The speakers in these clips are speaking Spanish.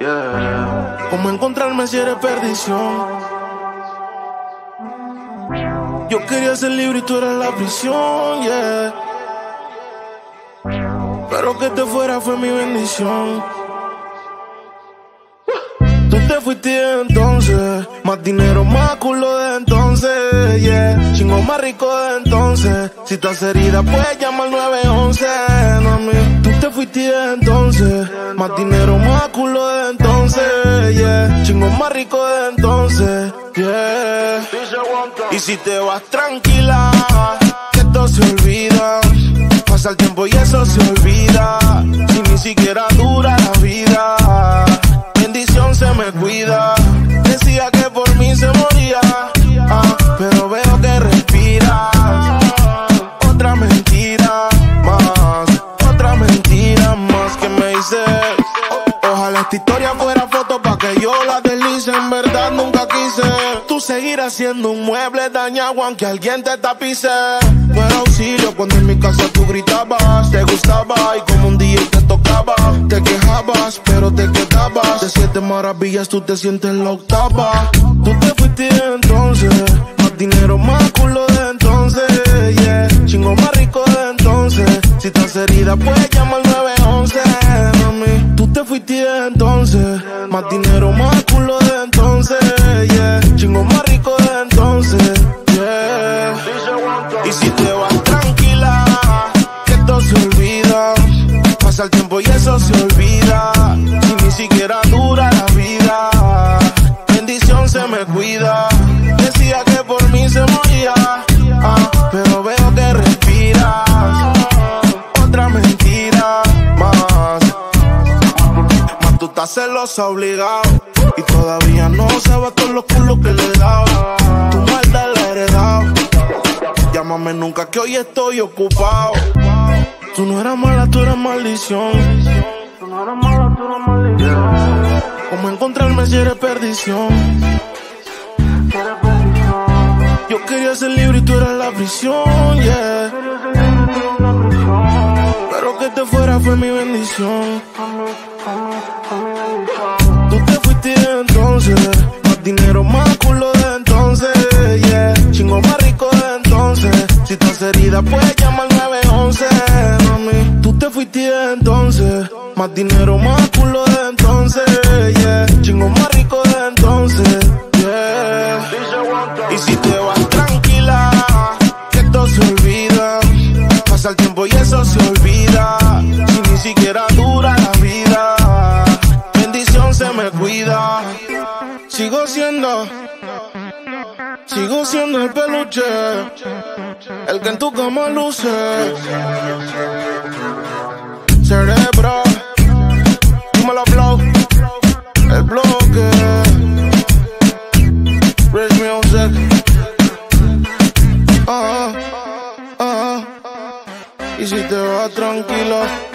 Yeah. ¿Cómo encontrarme si eres perdición? Yo quería ser libre y tú eras la prisión, yeah. Pero que te fuera fue mi bendición. Tú te fuiste entonces, más dinero, más culo de entonces, yeah. Chingo más rico de entonces. Si estás herida, puedes llamar 911, mami. Tú te fuiste entonces, más dinero, más culo de entonces, yeah. Chingo más rico de entonces, yeah. Y si te vas tranquila, que esto se olvida. Pasa el tiempo y eso se olvida. Si ni siquiera dura la vida bendición se me cuida. Decía que por mí se moría, Esta historia fuera foto pa' que yo la deslice. En verdad nunca quise. Tú seguir haciendo un mueble dañado aunque alguien te tapice. No era auxilio cuando en mi casa tú gritabas. Te gustaba y como un día te tocaba. Te quejabas, pero te quedabas. De siete maravillas tú te sientes en la octava. Tú te fuiste entonces. Más dinero, más culo de entonces. Yeah. Chingo más rico entonces. Si estás herida, puedes llamar 911. Mami, tú te fuiste entonces. Más dinero, más culo de entonces. Yeah. Chingo más rico de entonces. Yeah. Y si te vas tranquila, que esto se olvida. Pasa el tiempo y eso se olvida. Celosa obligado. Y todavía no sabes todos los culos que le he dado. Tu maldad la he heredado. Llámame nunca que hoy estoy ocupado. Tú no eras mala, tú eras maldición. Tú no eras mala, tú eras maldición. ¿Cómo encontrarme si eres perdición? Yo quería ser libre y tú eras la prisión, yeah. Que te fuera fue mi bendición. Tú te fuiste entonces, más dinero, más culo de entonces, yeah. Chingo más rico de entonces. Si estás herida, puedes llamar 911, mami. Tú te fuiste entonces, más dinero, más culo de entonces, yeah. Chingo más rico de entonces, yeah. Y si te vas tranquila, que esto se olvida. Pasa el tiempo y eso se sigo siendo el peluche. El que en tu cama luce. Cerebro, dímelo, blow. El bloque. Rich music. Ah, ah. Y si te vas tranquilo.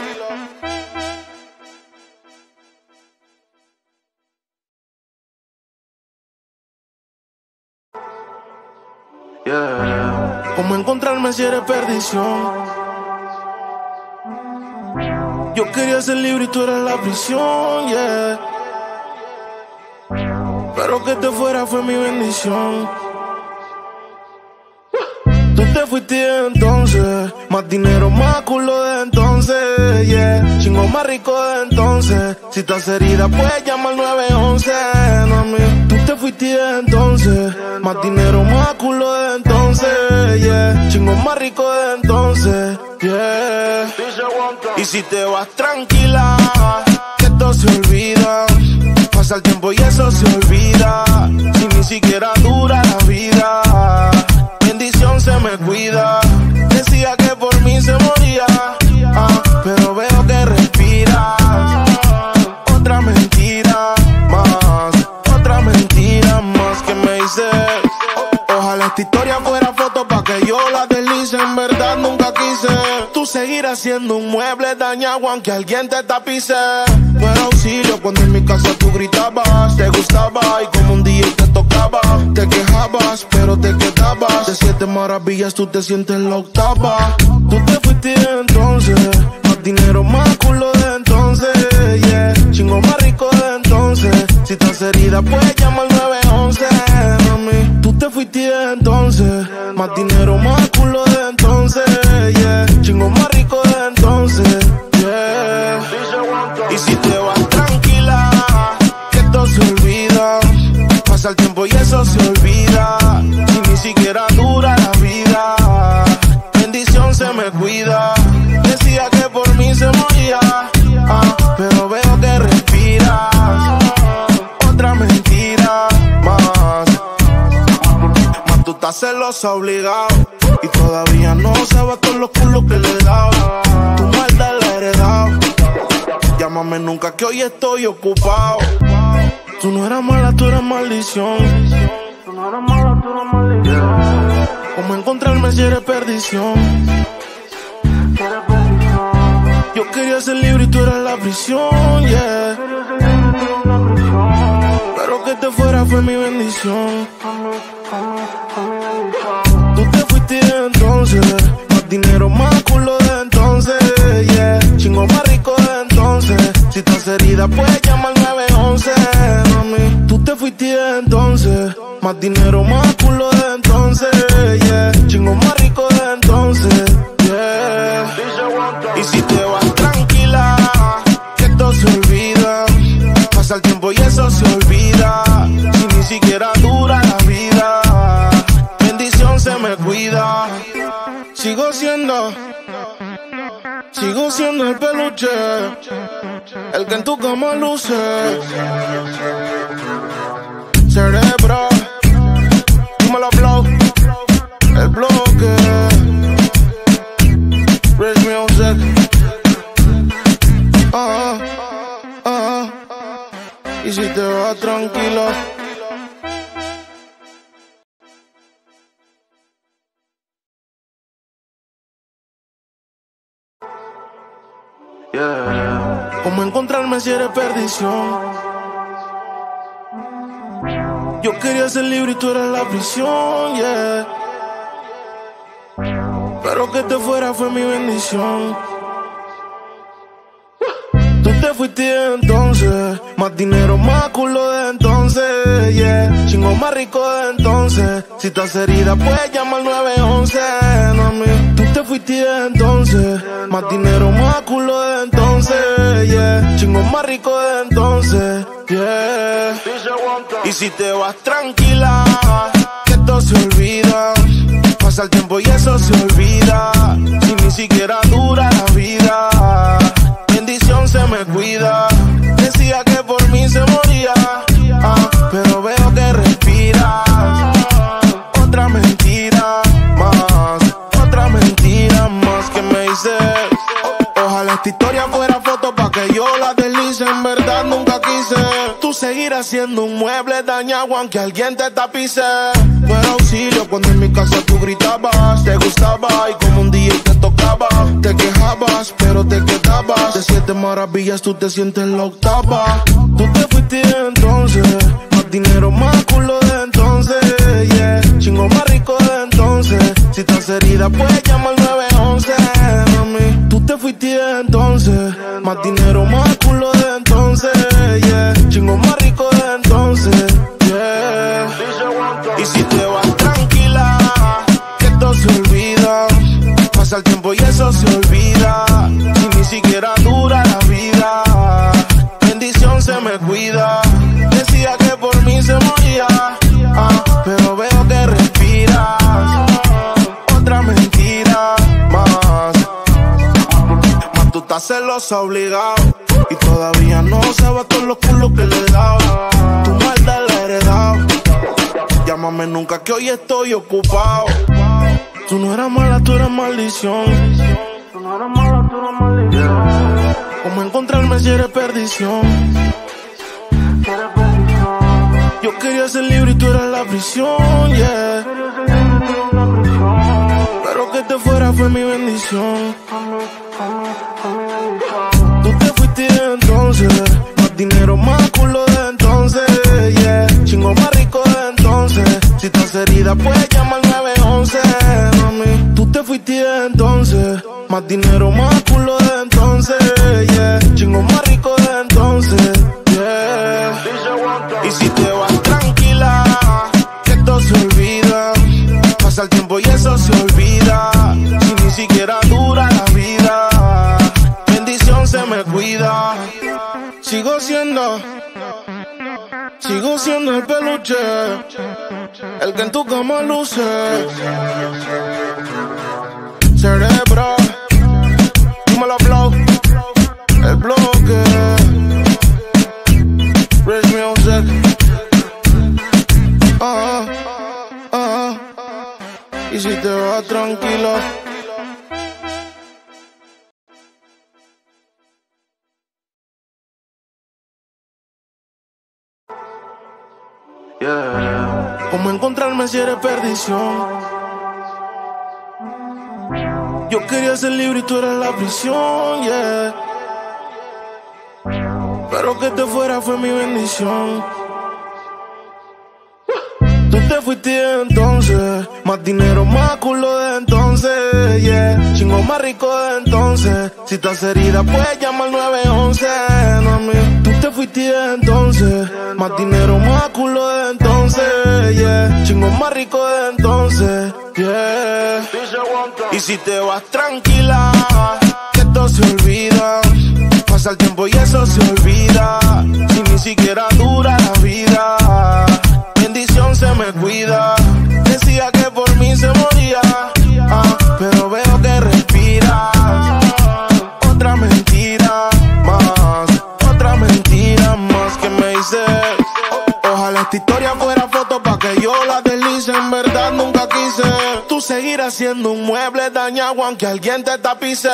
Yeah. ¿Cómo encontrarme si eres perdición? Yo quería ser libre y tú eras la prisión. Pero que te fuera fue mi bendición. Te fuiste entonces, más dinero, más culo de entonces, yeah. Chingo más rico de entonces. Si estás herida, puedes llamar 911, mami. Tú te fuiste entonces, más dinero, más culo de entonces, yeah. Chingo más rico de entonces, yeah. Y si te vas tranquila, que esto se olvida. Pasa el tiempo y eso se olvida. Si ni siquiera dura la vida. Se me cuida. Decía que por mí se moría. ah, pero veo que respiras. Otra mentira más. Otra mentira más que me hice. Ojalá esta historia fuera foto pa' que yo la deslice. En verdad nunca quise. Tú seguir haciendo un mueble dañado aunque alguien te tapice. No era auxilio cuando en mi casa tú gritabas. Te gustaba y como un día te quejabas, pero te quedabas. De siete maravillas tú te sientes en la octava. Tú te fuiste entonces. Más dinero, más culo de entonces, yeah. Chingo más rico de entonces. herida, pues llama al 911, mami. Tú te fuiste entonces, más dinero, más Pasa tiempo y eso se olvida. Y ni siquiera dura la vida. Bendición se me cuida. Decía que por mí se moría. ah, pero veo que respiras. Otra mentira más. Más tú estás celosa obligado. Y todavía no sabes todos los culos que le he dado. Tu maldad la he heredado. Llámame nunca que hoy estoy ocupado. Tú no eras mala, tú eras maldición. Tú no eras mala, tú eras maldición. ¿Cómo encontrarme si eres perdición? Yo quería ser libre y tú eras la prisión, yeah. Pero que te fuera fue mi bendición. Tú te fuiste entonces, más dinero, más culo de entonces, yeah. Chingo más rico de entonces. Si estás herida, pues llama te fuiste entonces, más dinero, más culo de entonces. Chingo más rico de entonces. Y si te vas tranquila, que esto se olvida. Pasa el tiempo y eso se olvida. Si ni siquiera dura la vida, bendición se me cuida. Sigo siendo, sigo siendo el peluche, el que en tu cama luce. Cerebro, dímelo, blow, el bloque. Rich music. Ah, ah. Y si te vas tranquilo. Yeah. ¿Cómo encontrarme si eres perdición? Yo quería ser libre y tú eras la prisión, yeah. Pero que te fuera fue mi bendición. Tú te fuiste entonces, más dinero, más culo de entonces, yeah. Chingo más rico de entonces. Si estás herida, pues llama al 911, mami. Tú te fuiste entonces, más dinero, más culo de entonces, yeah. Chingo más rico de entonces, yeah. Y si te vas tranquila, que esto se olvida. Pasa el tiempo y eso se olvida. Si ni siquiera dura la vida, bendición se me cuida. Decía que por mí se moría, ah, pero veo que respiras. Otra mentira más, otra mentira más que me hice. Ojalá esta historia fuera foto pa' que yo la deslice. En verdad nunca Tú seguir haciendo un mueble dañado aunque alguien te tapice. No auxilio cuando en mi casa tú gritabas. Te gustaba y como un día te tocaba. Te quejabas, pero te quedabas. De siete maravillas tú te sientes la octava. Tú te fuiste entonces. Más dinero, más culo de entonces. Yeah. Chingo más rico de entonces. Si estás herida, pues llama al 911, mami. Tú te fuiste entonces. Más dinero, más culo obligado. Y todavía no sabes todos los culos que le he dado. Tu maldad la he heredado. Llámame nunca que hoy estoy ocupado. Tú no eras mala, tú eras maldición. Tú no eras mala, tú eras maldición. ¿Cómo encontrarme si eres perdición? Yo quería ser libre y tú eras la prisión, yeah. Pero que te fuera fue mi bendición. Herida, pues llama al 911, mami. Tú te fuiste entonces, más dinero, más culo de el peluche, el que en tu cama luce. Cerebro, dímelo flow, el bloque. Rich music. Ah, ah, ah. Y si te vas tranquilo. ¿Cómo encontrarme si eres perdición? Yo quería ser libre y tú eras la prisión, yeah. Pero que te fuera fue mi bendición. Tú te fuiste entonces, más dinero, más culo de entonces, yeah. Chingo más rico de entonces. Si estás herida, puedes llamar 911, mami. Tú te fuiste entonces, más dinero, más culo de entonces, Chingo más rico de entonces. Y si te vas tranquila, que esto se olvida. Pasa el tiempo y eso se olvida. Si ni siquiera dura la vida En verdad nunca quise. Tú seguir haciendo un mueble dañado aunque alguien te tapice.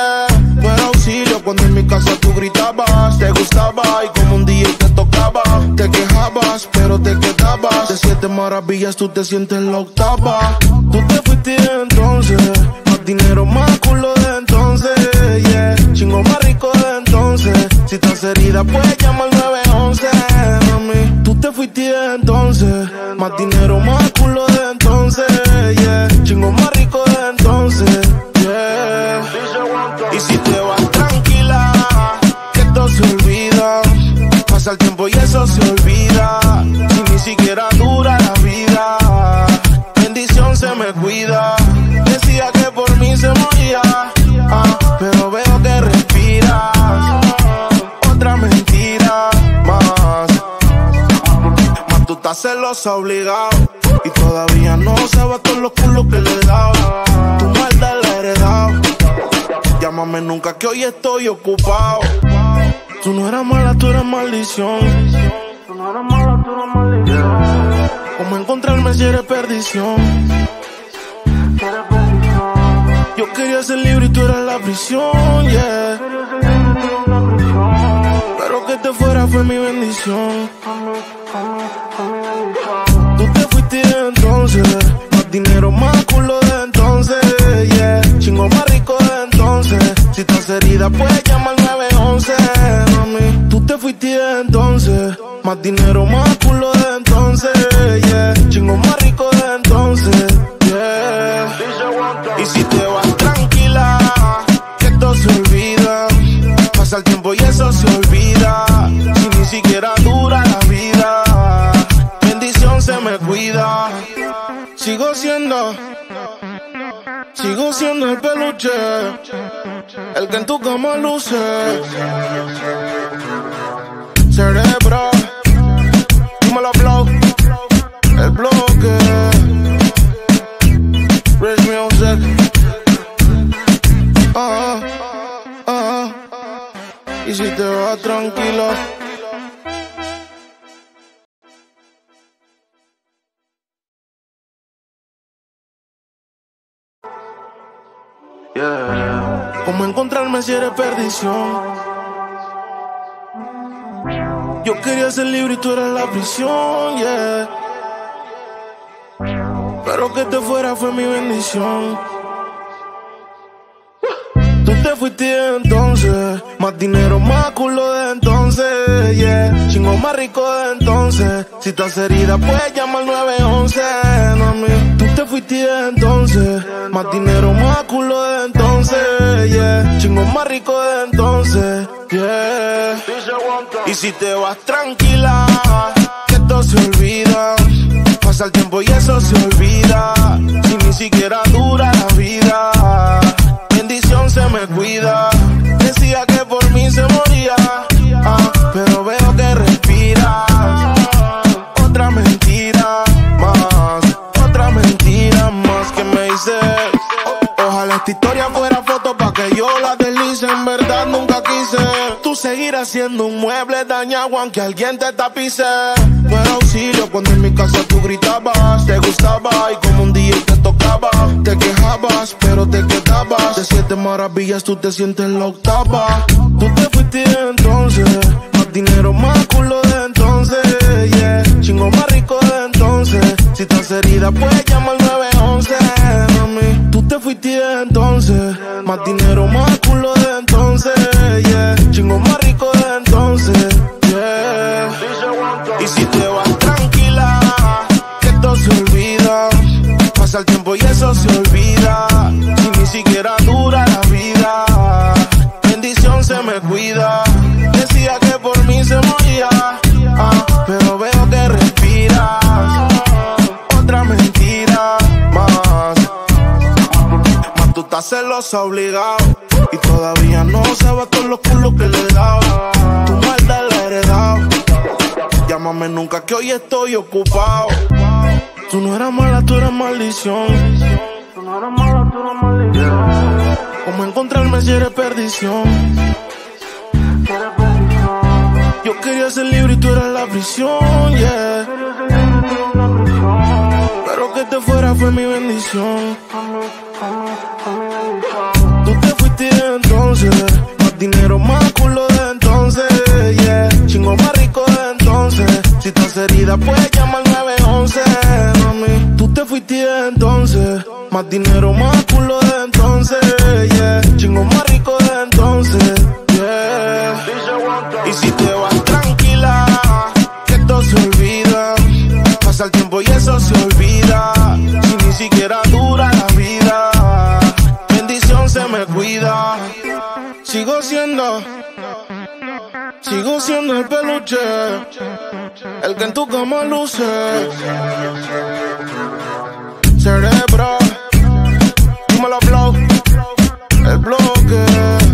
No auxilio cuando en mi casa tú gritabas. Te gustaba y como un día te tocaba. Te quejabas, pero te quedabas. De siete maravillas tú te sientes la octava. Tú te fuiste entonces. Más dinero, más culo de entonces. Yeah. Chingo más rico de entonces. Si estás herida, puedes llamar 911. Mami, fuiste entonces. Más dinero, más culo de entonces. Yeah. Chingo más rico de entonces. Yeah. Y si te vas tranquila, que esto se olvida. Pasa el tiempo y eso se olvida. Si ni siquiera dura la vida. Bendición se me cuida. Más tú estás celosa obligado. Y todavía no sabes todos los culos que le dado. Tu maldad la he heredado. Llámame nunca que hoy estoy ocupado. Tú no eras mala, tú eras maldición. Tú no eras mala, tú eras maldición. ¿Cómo encontrarme si eres perdición? Yo quería ser libre y tú eras la prisión. Pero que te fuera fue mi bendición. Chingo más rico de entonces. Si estás herida, puedes llamar 911, mami. Tú te fuiste entonces, más dinero, más culo de entonces, siendo el peluche. El que en tu cama luce. Cerebro, dímelo flow. El bloque. Rich music. Ah, ah, ah. Y si te vas tranquilo. ¿Cómo encontrarme si eres perdición? Yo quería ser libre y tú eras la prisión, yeah. Pero que te fuera fue mi bendición. Tú te fuiste entonces, más dinero, más culo de entonces, yeah. Chingo más rico de entonces. Si estás herida, puedes llamar 911, mami. Tú te fuiste entonces, más dinero, más culo de entonces, yeah. Chingo más rico de entonces, yeah. Y si te vas tranquila, que esto se olvida. Pasa el tiempo y eso se olvida. Si ni siquiera dura la vida. Bendición se me cuida. Decía que por mí se moría. Ah, pero veo quise, en verdad nunca quise. Tú seguirás siendo un mueble dañado aunque alguien te tapice. No era auxilio cuando en mi casa tú gritabas, te gustaba y como un día te tocaba, te quejabas, pero te quedabas. De siete maravillas tú te sientes la octava. Tú te fuiste entonces, más dinero, más culo de entonces, yeah. Chingo más rico de entonces. Si estás herida, puedes llamar al 911, mami. Te fuiste entonces, más dinero, más culo de entonces, yeah. Chingo más rico de entonces, yeah. Y si te vas tranquila, que todo se olvida. Pasa el tiempo y eso se olvida. Estás celosa obligado. Y todavía no sabes todos los culos que le he dado. Tu maldad la he heredado. Llámame nunca que hoy estoy ocupado. Tú no eras mala, tú eras maldición. Tú no eras mala, tú eras maldición. ¿Cómo encontrarme si eres perdición? Yo quería ser libre y tú eras la prisión, yeah. Pero que te fuera fue mi bendición. Entonces, más dinero, más culo de entonces, yeah. Chingo más rico de entonces. Si estás herida, puedes llamar al 911, mami. Tú te fuiste entonces, más dinero, más culo de entonces, yeah. Chingo más rico sigo siendo el peluche, el que en tu cama luce. Cerebro, dímelo flow, el bloque.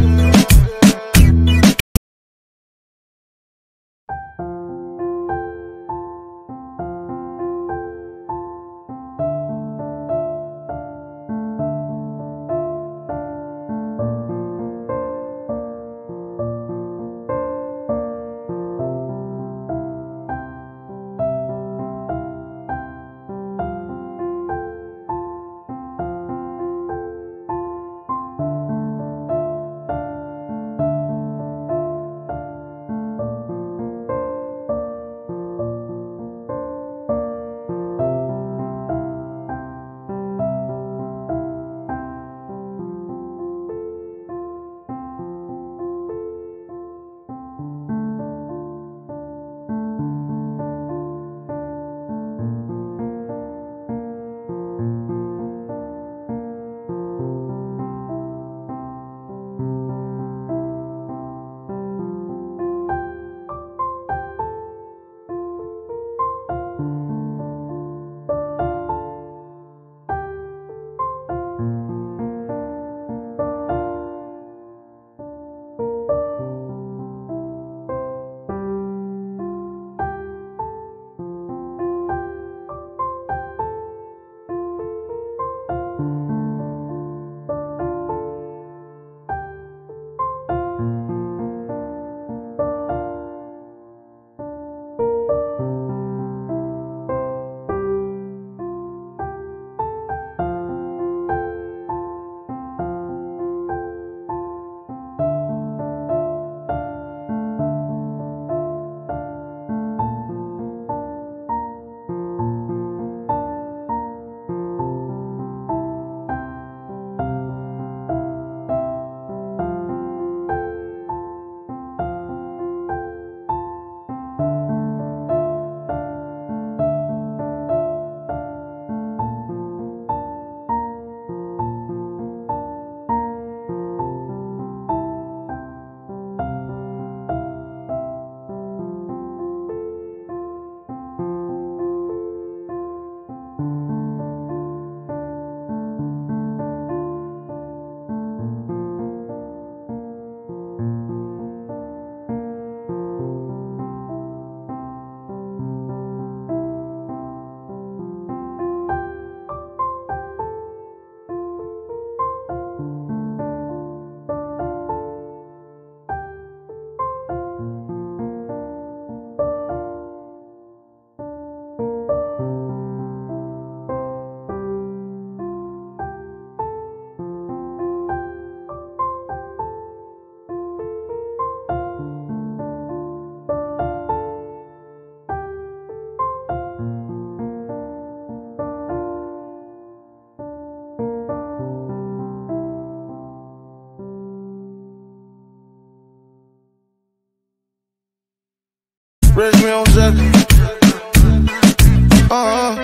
Ah,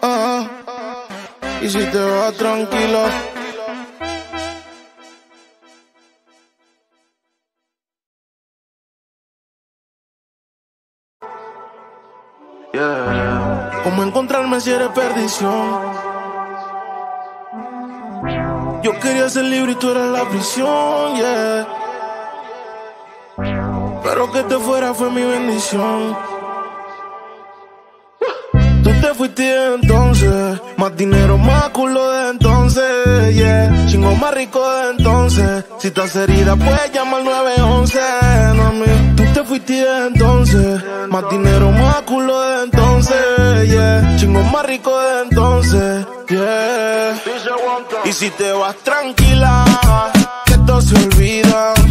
ah, ah. Y si te vas tranquilo. Yeah. ¿Cómo encontrarme si eres perdición? Yo quería ser libre y tú eras la prisión, yeah. Pero que te fuera fue mi bendición. Tú te fuiste entonces, más dinero, más culo de entonces, yeah. Chingo más rico de entonces. Si estás herida, puedes llamar al 911, mami. Tú te fuiste entonces, más dinero, más culo de entonces, yeah. Chingo más rico de entonces, yeah. Y si te vas tranquila, que todo se olvida.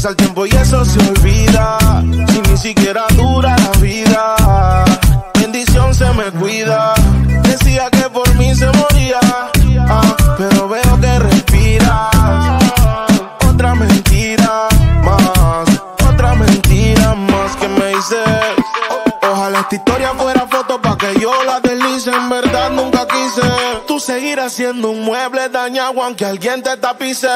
Pasa tiempo y eso se olvida. Si ni siquiera dura la vida bendición se me cuida. Decía que por mí se moría, Seguir haciendo un mueble dañado aunque alguien te tapice.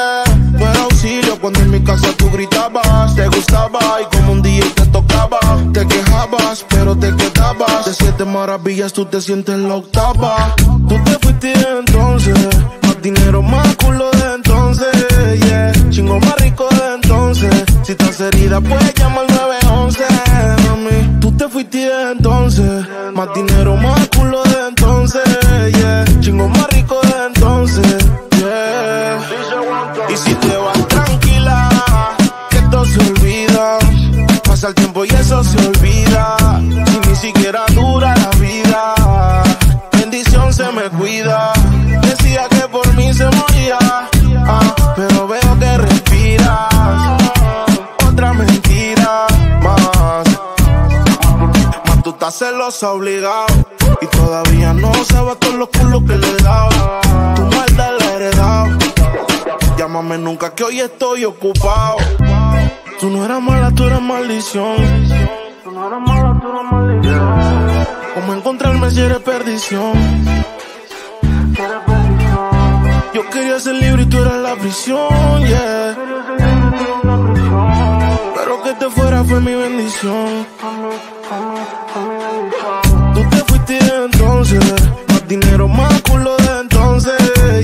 Fue auxilio cuando en mi casa tú gritabas. Te gustaba y como un día te tocaba. Te quejabas, pero te quedabas. De siete maravillas tú te sientes la octava. Tú te fuiste entonces. Más dinero, más culo de entonces. Yeah. Chingo más rico de entonces. Si estás herida, puedes llamar al 911. Mami, tú te fuiste entonces. Más dinero, más culo de entonces. Chingo más rico de entonces. Y si te vas tranquila, que todo se olvida. Pasa el tiempo y eso se olvida. Si ni siquiera dura la vida. Bendición se me cuida. Decía que por mí se moría. ah, pero veo que respiras. Otra mentira más. Más tú estás celosa obligado. Todavía no sabes todos los culos que le he dado. Tu maldad la he heredado. Llámame nunca que hoy estoy ocupado. Tú no eras mala, tú eras maldición. Tú no eras mala, tú eras maldición. ¿Cómo encontrarme si eres perdición? Yo quería ser libre y tú eras la prisión, yeah. Pero que te fuera fue mi bendición. Más dinero, más culo de entonces,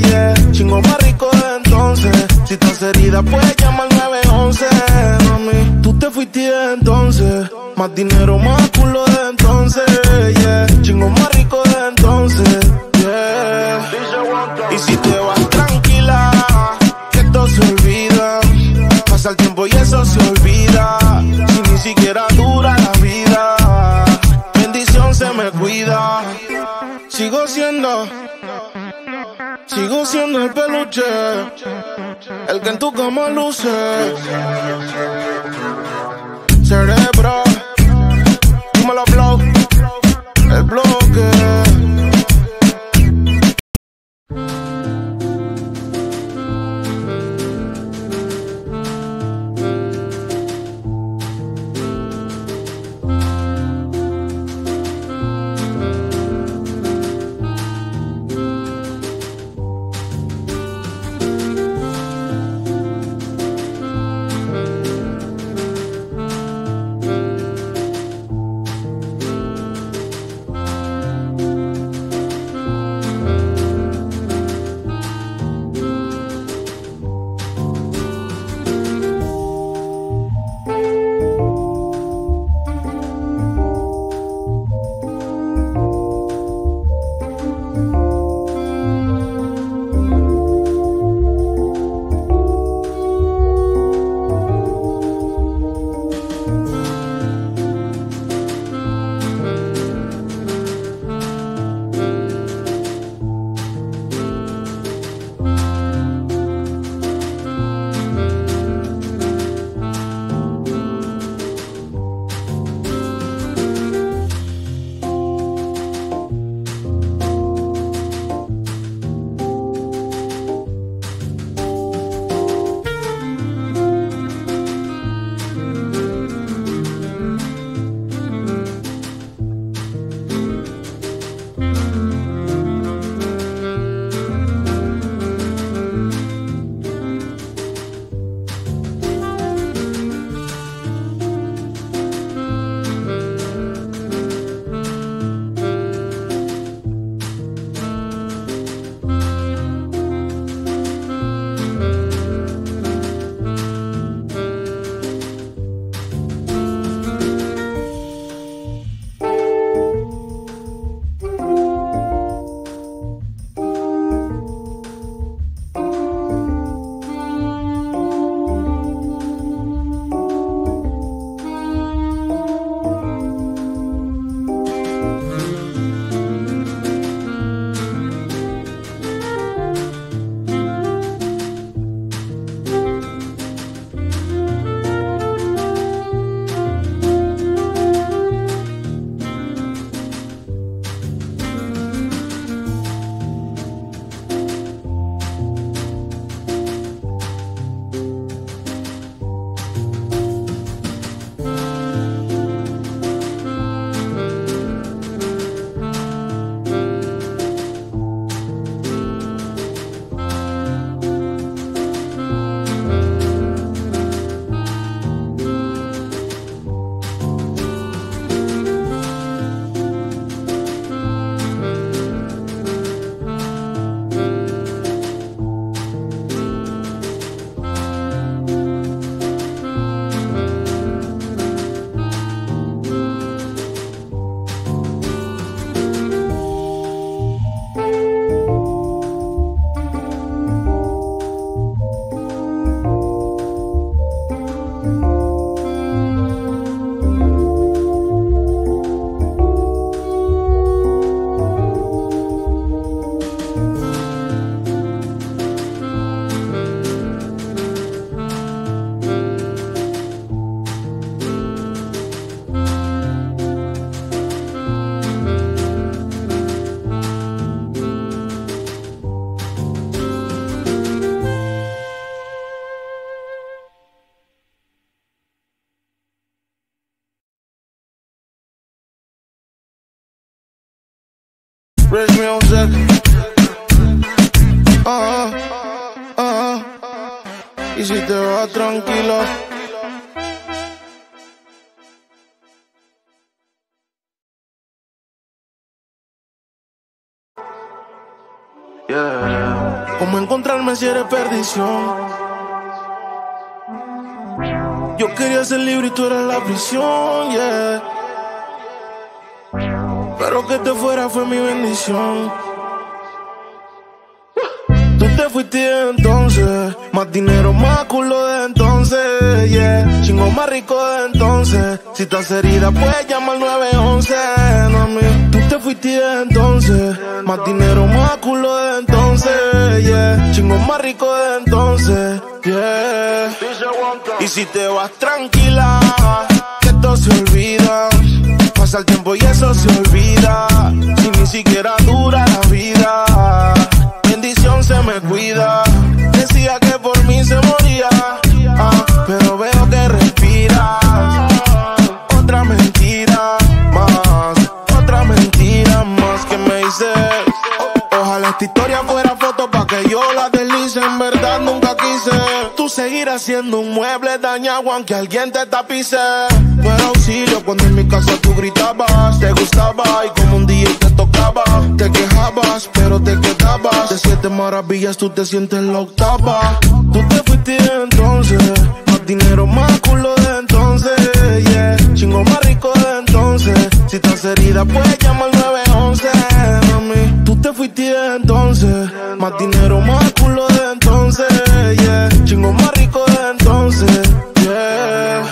yeah. Chingo más rico de entonces. Si estás herida, puedes llamar al 911, mami. Tú te fuiste entonces, más dinero, más culo de entonces, yeah. Sigo siendo el peluche. El que en tu cama luce. Cerebro. Dímelo, blow. El bloque. Rich Music. Ah, ah, y si te vas tranquilo. Yeah. ¿Cómo encontrarme si eres perdición? Yo quería ser libre y tú eras la prisión, yeah. Pero que te fuera fue mi bendición. Tú te fuiste entonces, más dinero, más culo de entonces, yeah. Chingo más rico de entonces. Si estás herida, puedes llamar 911, no a mí. Tú te fuiste entonces, más dinero, más culo de entonces, yeah. Chingo más rico de entonces, yeah. Y si te vas tranquila, que esto se olvida. Pasa el tiempo y eso se olvida. Si ni siquiera dura la vida bendición se me cuida. Decía que por mí se moría, ah, pero veo que respiras. Otra mentira más, otra mentira más que me hice. Ojalá esta historia fuera pa' que yo la deslice. En verdad nunca quise. Tú seguir haciendo un mueble dañado aunque alguien te tapice. Pero auxilio cuando en mi casa tú gritabas, te gustaba y como un día te tocaba, te quejabas, pero te quedabas. De siete maravillas tú te sientes la octava. Tú te fuiste entonces, más dinero, más culo de entonces, yeah. Chingo más rico de entonces. Si estás herida, puedes llamar 911, mami. Tú te fuiste desde entonces. Más dinero, más culo de entonces, yeah. Chingo más rico de entonces, yeah.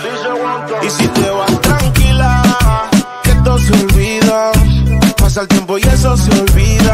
Y si te vas tranquila, que todo se olvida. Pasa el tiempo y eso se olvida.